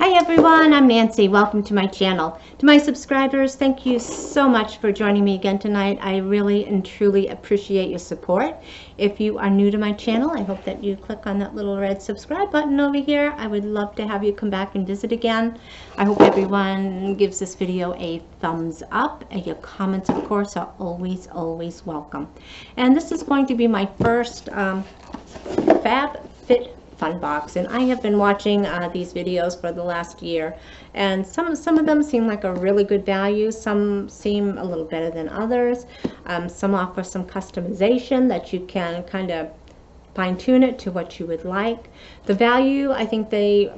I'm Nancy. Welcome to my channel. To my subscribers, thank you so much for joining me again tonight. I really and truly appreciate your support. If you are new to my channel, I hope that you click on that little red subscribe button over here. I would love to have you come back and visit again. I hope everyone gives this video a thumbs up. And your comments, of course, are always, always welcome. And this is going to be my first um, Fab Fit fun box. And I have been watching uh, these videos for the last year. And some some of them seem like a really good value. Some seem a little better than others. Um, some offer some customization that you can kind of fine-tune it to what you would like. The value I think they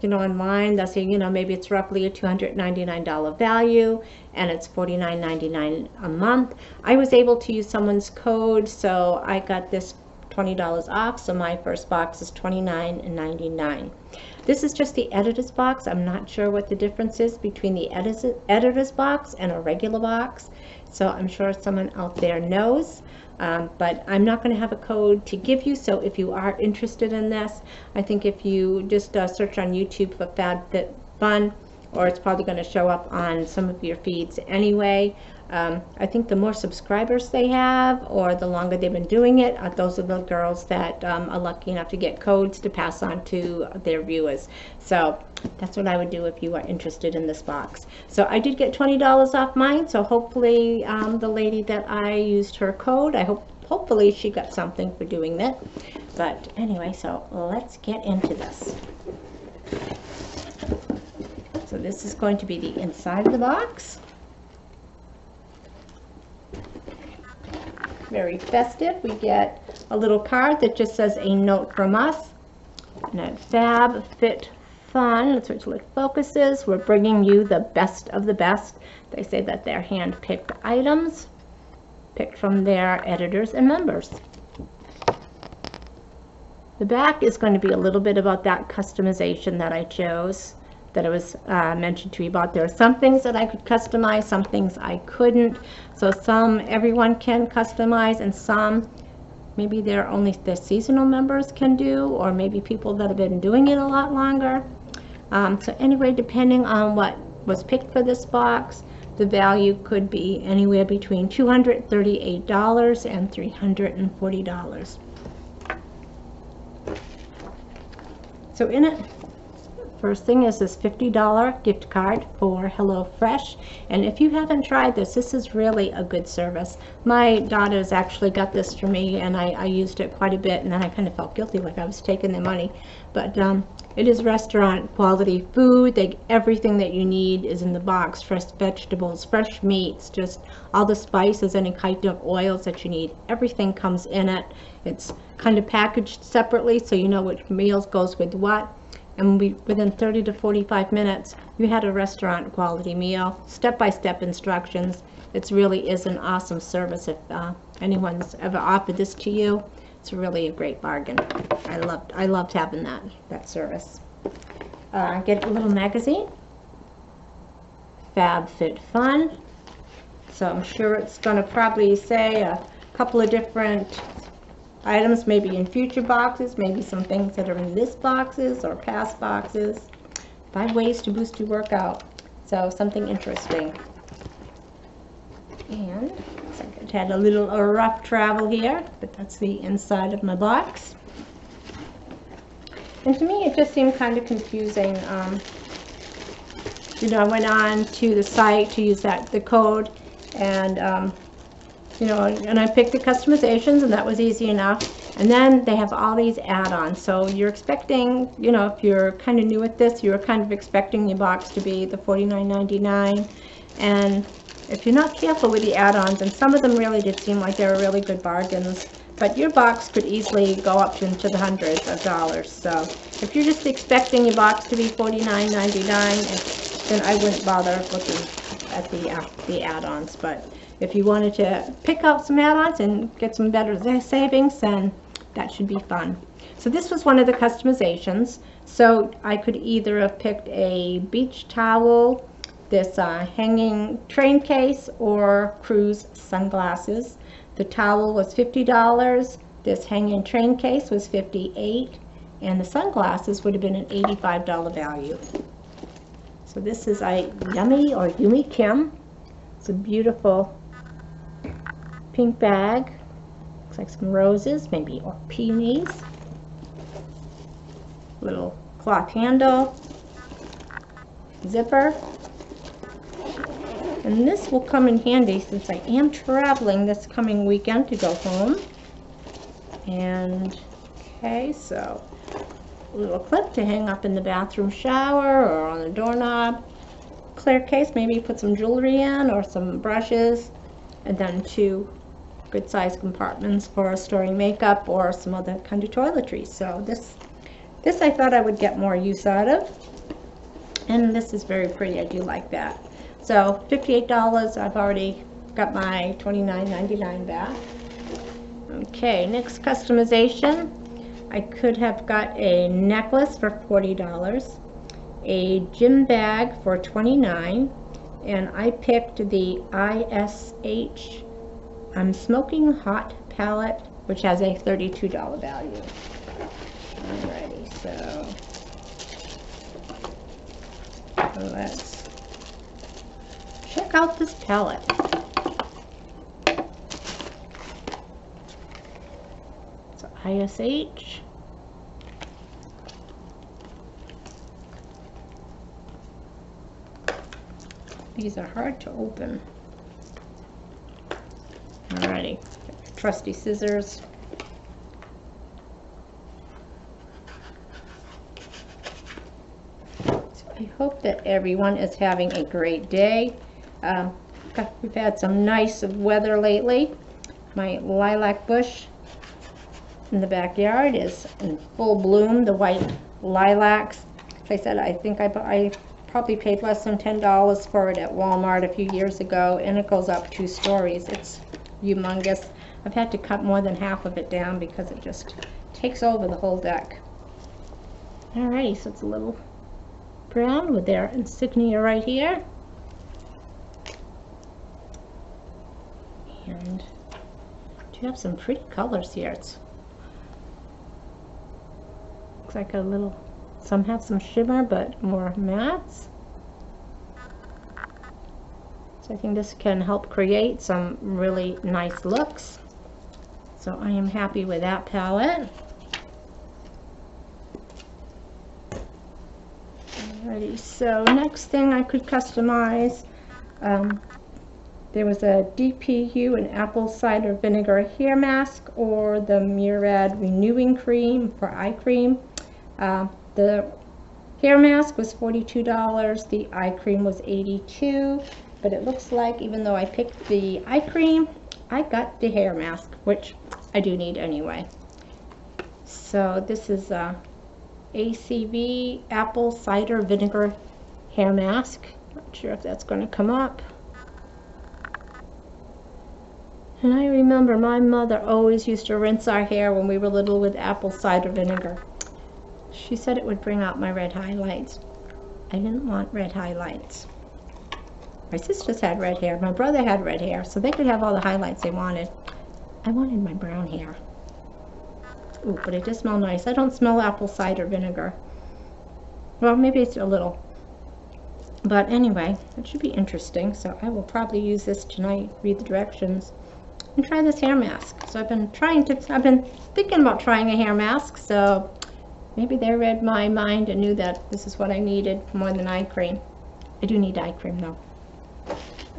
you know, online they'll say, you know, maybe it's roughly a $299 value and it's $49.99 a month. I was able to use someone's code, so I got this $20 off, so my first box is $29.99. This is just the editor's box. I'm not sure what the difference is between the editor's box and a regular box, so I'm sure someone out there knows. Um, but I'm not going to have a code to give you, so if you are interested in this, I think if you just uh, search on YouTube for FabFitFun, or it's probably going to show up on some of your feeds anyway. Um, I think the more subscribers they have or the longer they've been doing it, uh, those are the girls that um, are lucky enough to get codes to pass on to their viewers. So that's what I would do if you are interested in this box. So I did get $20 off mine, so hopefully um, the lady that I used her code, I hope hopefully she got something for doing that. But anyway, so let's get into this. So this is going to be the inside of the box. Very festive. We get a little card that just says a note from us. And at Fab Fit Fun, that's what it focuses. We're bringing you the best of the best. They say that they're hand-picked items, picked from their editors and members. The back is going to be a little bit about that customization that I chose that I was uh, mentioned to you about. There are some things that I could customize, some things I couldn't. So some everyone can customize and some maybe they're only the seasonal members can do or maybe people that have been doing it a lot longer. Um, so anyway, depending on what was picked for this box, the value could be anywhere between $238 and $340. So in it, First thing is this $50 gift card for HelloFresh. And if you haven't tried this, this is really a good service. My daughters actually got this for me and I, I used it quite a bit and then I kind of felt guilty like I was taking their money. But um, it is restaurant quality food. They, everything that you need is in the box. Fresh vegetables, fresh meats, just all the spices, any kind of oils that you need. Everything comes in it. It's kind of packaged separately so you know which meals goes with what and we, within 30 to 45 minutes, you had a restaurant quality meal, step-by-step -step instructions. It really is an awesome service. If uh, anyone's ever offered this to you, it's really a great bargain. I loved, I loved having that, that service. Uh, get a little magazine, Fab Fit Fun. So I'm sure it's going to probably say a couple of different items maybe in future boxes, maybe some things that are in this boxes or past boxes. Five ways to boost your workout. So something interesting. And it had a little rough travel here, but that's the inside of my box. And to me, it just seemed kind of confusing. Um, you know, I went on to the site to use that the code, and um, you know, and I picked the customizations and that was easy enough. And then they have all these add-ons. So you're expecting, you know, if you're kind of new at this, you're kind of expecting the box to be the $49.99. And if you're not careful with the add-ons, and some of them really did seem like they were really good bargains, but your box could easily go up to into the hundreds of dollars. So if you're just expecting your box to be $49.99, then I wouldn't bother looking at the, uh, the add-ons. But if you wanted to pick out some add-ons and get some better savings, then that should be fun. So this was one of the customizations. So I could either have picked a beach towel, this uh, hanging train case, or cruise sunglasses. The towel was $50. This hanging train case was 58 and the sunglasses would have been an $85 value. So this is a Yummy or Yumi Kim. It's a beautiful pink bag. Looks like some roses, maybe or peonies. Little cloth handle. Zipper. And this will come in handy since I am traveling this coming weekend to go home. And, okay, so little clip to hang up in the bathroom shower or on the doorknob. Clear case, maybe put some jewelry in or some brushes. And then two good sized compartments for storing makeup or some other kind of toiletries. So this, this I thought I would get more use out of. And this is very pretty, I do like that. So $58, I've already got my $29.99 back. Okay, next customization. I could have got a necklace for $40, a gym bag for 29, and I picked the ISH I'm um, Smoking Hot palette, which has a $32 value. Alrighty, so let's check out this palette. So ISH. These are hard to open. Alrighty, trusty scissors. So I hope that everyone is having a great day. Um, we've had some nice weather lately. My lilac bush in the backyard is in full bloom, the white lilacs. Like I said, I think I, I probably paid less than $10 for it at Walmart a few years ago, and it goes up two stories. It's humongous. I've had to cut more than half of it down because it just takes over the whole deck. Alrighty, so it's a little brown with their insignia right here. And do have some pretty colors here. It's looks like a little, some have some shimmer, but more mattes. So I think this can help create some really nice looks. So I am happy with that palette. Alrighty, so next thing I could customize, um, there was a dpHUE and apple cider vinegar hair mask or the Murad renewing cream for eye cream. Uh, the hair mask was $42, the eye cream was $82, but it looks like even though I picked the eye cream, I got the hair mask, which I do need anyway. So this is a ACV apple cider vinegar hair mask. Not sure if that's going to come up. And I remember my mother always used to rinse our hair when we were little with apple cider vinegar. She said it would bring out my red highlights. I didn't want red highlights. My sisters had red hair. My brother had red hair, so they could have all the highlights they wanted. I wanted my brown hair. Ooh, but it does smell nice. I don't smell apple cider vinegar. Well, maybe it's a little. But anyway, it should be interesting. So I will probably use this tonight, read the directions, and try this hair mask. So I've been trying to, I've been thinking about trying a hair mask. So maybe they read my mind and knew that this is what I needed more than eye cream. I do need eye cream though.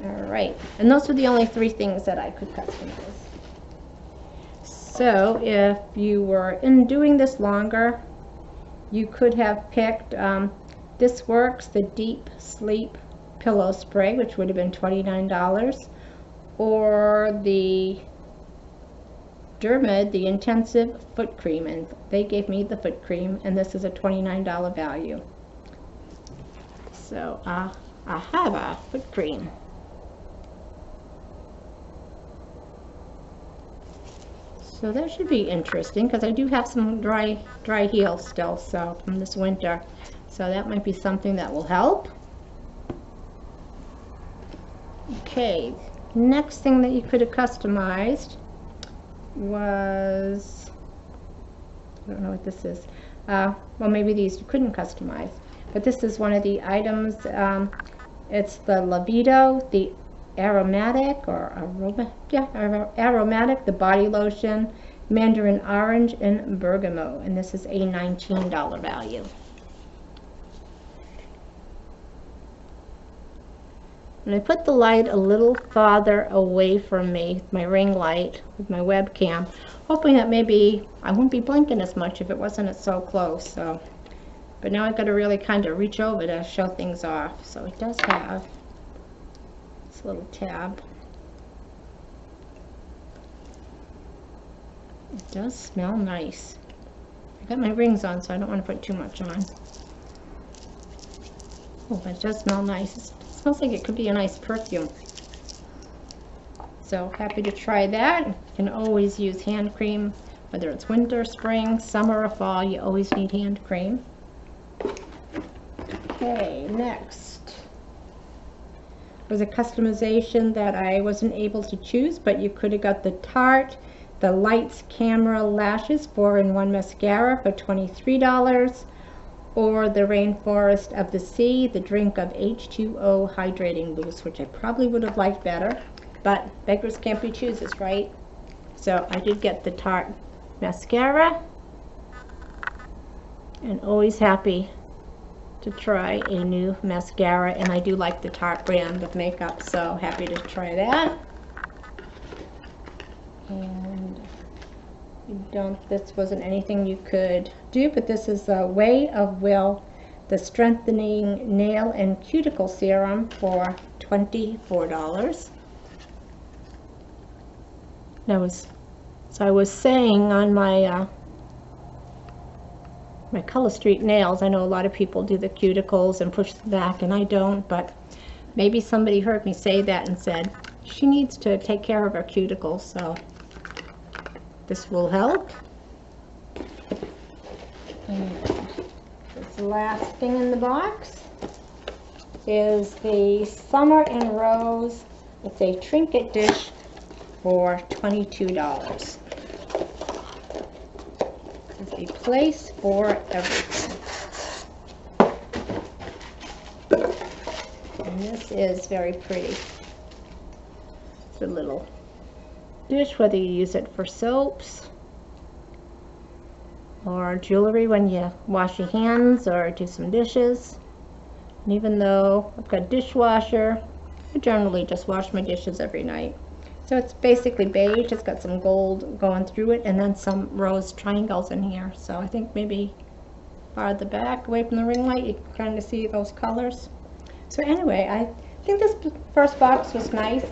All right, and those were the only three things that I could customize. So if you were in doing this longer, you could have picked um, This Works, the Deep Sleep Pillow Spray, which would have been $29, or the Dermid, the Intensive Foot Cream, and they gave me the foot cream, and this is a $29 value. So uh, I have a foot cream. So that should be interesting because I do have some dry dry heels still so from this winter. So that might be something that will help. Okay, next thing that you could have customized was, I don't know what this is. Uh, well, maybe these you couldn't customize. but this is one of the items. Um, it's the Libido, the aromatic or aroma, yeah, ar- aromatic, the body lotion, mandarin orange and bergamot, and this is a $19 value. And I put the light a little farther away from me, my ring light with my webcam, hoping that maybe I wouldn't be blinking as much if it wasn't so close. So, but now I've got to really kind of reach over to show things off. So it does have this little tab. It does smell nice. I got my rings on, so I don't want to put too much on. Oh, but it does smell nice. It smells like it could be a nice perfume. So happy to try that. You can always use hand cream, whether it's winter, spring, summer, or fall. You always need hand cream. Okay, next was a customization that I wasn't able to choose, but you could have got the Tarte, the Lights Camera Lashes 4-in-1 Mascara for $23, or the Rainforest of the Sea, the drink of H2O Hydrating Boost, which I probably would have liked better, but beggars can't be choosers, right? So I did get the Tarte Mascara, and always happy to try a new mascara and I do like the Tarte brand of makeup so happy to try that and don't this wasn't anything you could do but this is a way of will the strengthening nail and cuticle serum for $24 that was so I was saying on my uh, my Color Street nails. I know a lot of people do the cuticles and push them back, and I don't, but maybe somebody heard me say that and said, she needs to take care of her cuticles, so this will help. This last thing in the box is the Summer in Rose. It's a trinket dish for $22 It's a place for everything. And this is very pretty. It's a little dish, whether you use it for soaps or jewelry when you wash your hands or do some dishes. And even though I've got a dishwasher, I generally just wash my dishes every night. So it's basically beige. It's got some gold going through it and then some rose triangles in here. So I think maybe far at the back away from the ring light you can kind of see those colors. So anyway, I think this first box was nice.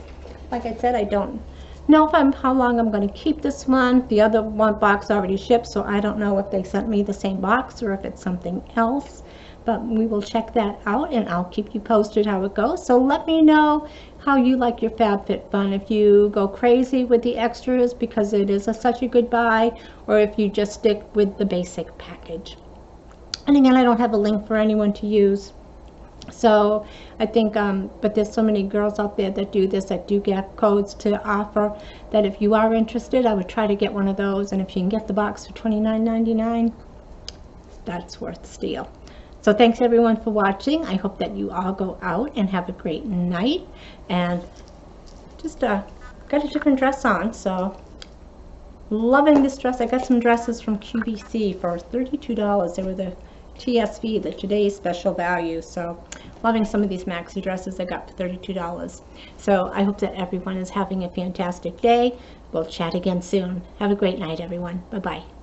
Like I said, I don't know if I'm how long I'm going to keep this one. The other one box already shipped, so I don't know if they sent me the same box or if it's something else. But we will check that out and I'll keep you posted how it goes. So let me know how you like your FabFitFun. If you go crazy with the extras because it is a, such a good buy, or if you just stick with the basic package. And again, I don't have a link for anyone to use. So I think, um, but there's so many girls out there that do this, that do get codes to offer, that if you are interested, I would try to get one of those. And if you can get the box for $29.99, that's worth steal. So thanks everyone for watching. I hope that you all go out and have a great night. And just uh, got a different dress on, so loving this dress. I got some dresses from QVC for $32. They were the TSV, the today's special value. So loving some of these maxi dresses I got for $32. So I hope that everyone is having a fantastic day. We'll chat again soon. Have a great night, everyone. Bye-bye.